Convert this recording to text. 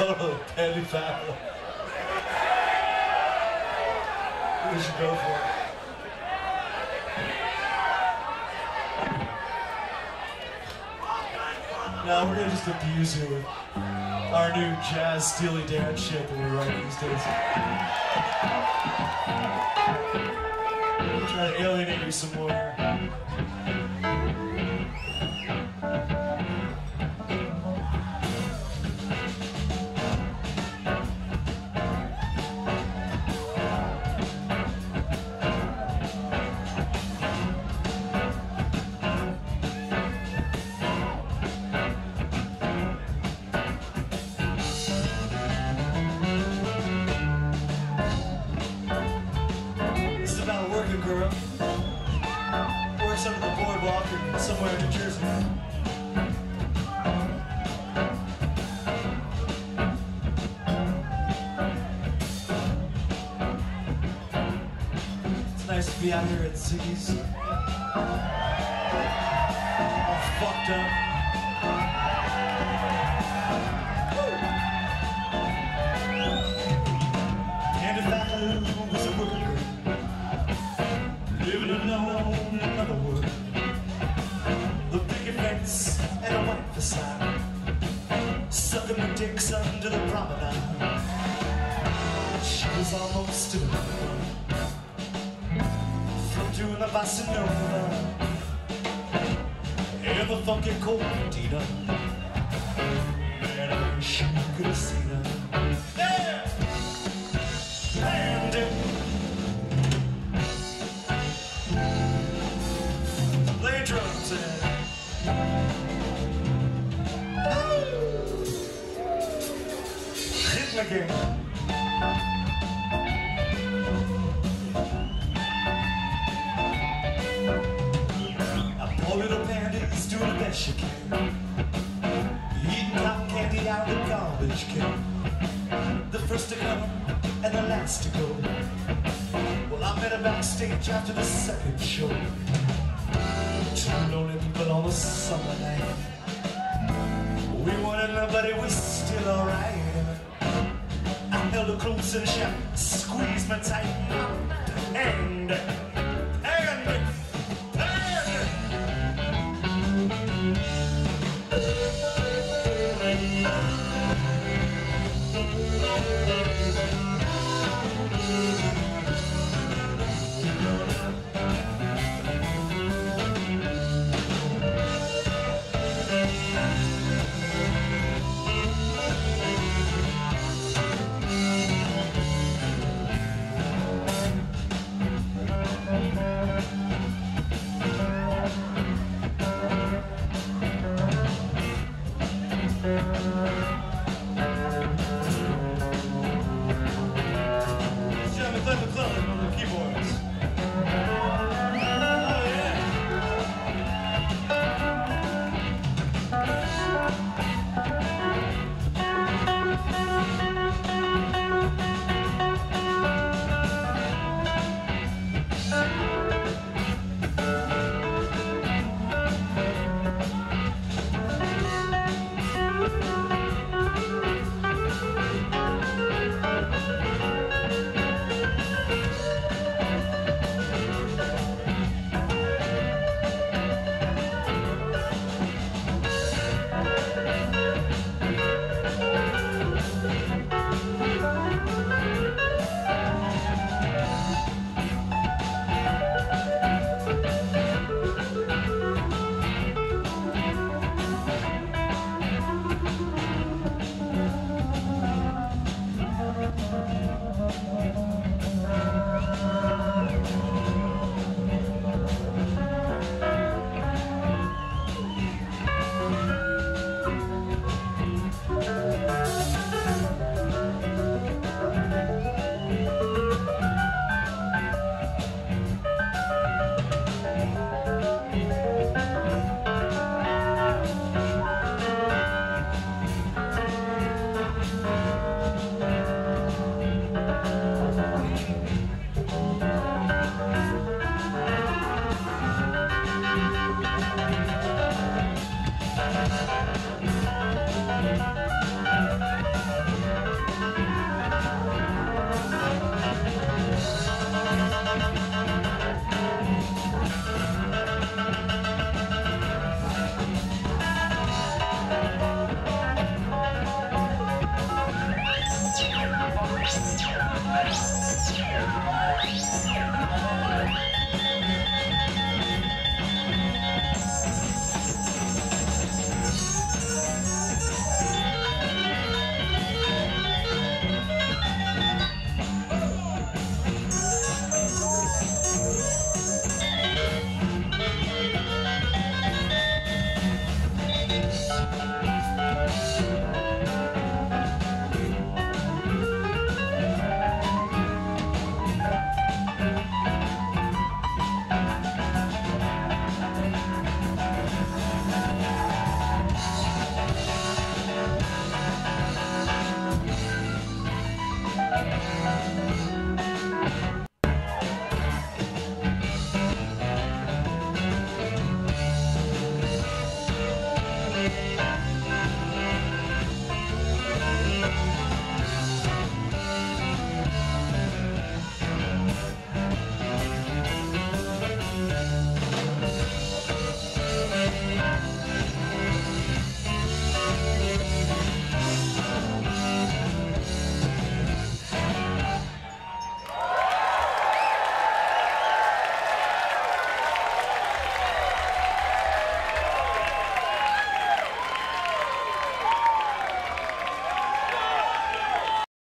totally Pandy Fackler. We should go for it. Now we're gonna just abuse you with our new jazz Steely Dan shit that we're writing these days. Try to alienate you some more. Working girl. Works under the boardwalk or somewhere in New Jersey. It's nice to be out here at Ziggy's. All fucked up. Dicks under the promenade. She was almost in from doing the bossa nova and the funky cortina. Man, I wish you could have seen her. Yeah! And play drums and hit again. A poor little pandy's doing the best she can. Eating cotton candy out of the garbage can. The first to come and the last to go. Well, I met her backstage after the second show. Two lonely people on a summer night. We weren't in love, but it was still alright. I held her close she squeezed me tight. And, and, and.